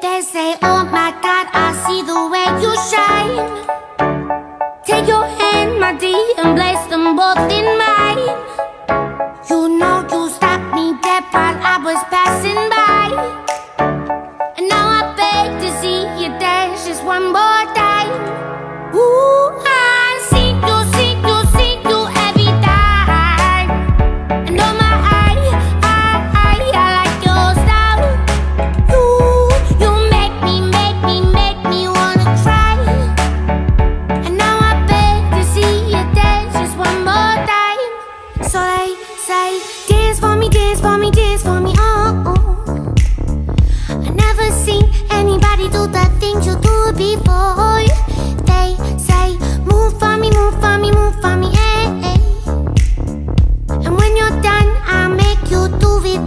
They say, oh my God, I see the way you shine So they say, dance for me, dance for me, dance for me, oh, oh. I never seen anybody do the things you do before They say, move for me, move for me, move for me, hey. And when you're done, I'll make you do it